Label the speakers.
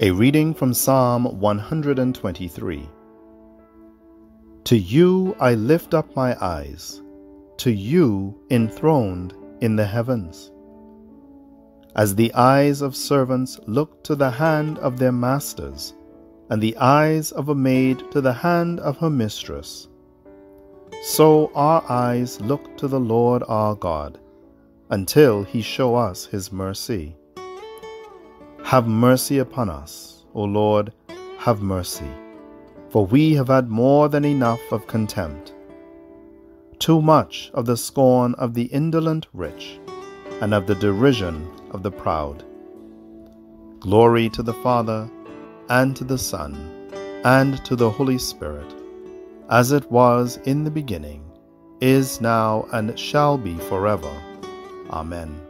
Speaker 1: A reading from Psalm 123. To you I lift up my eyes, to you enthroned in the heavens. As the eyes of servants look to the hand of their masters, and the eyes of a maid to the hand of her mistress, so our eyes look to the Lord our God, until he show us his mercy. Have mercy upon us, O Lord, have mercy, for we have had more than enough of contempt, too much of the scorn of the indolent rich, and of the derision of the proud. Glory to the Father, and to the Son, and to the Holy Spirit, as it was in the beginning, is now, and shall be forever. Amen.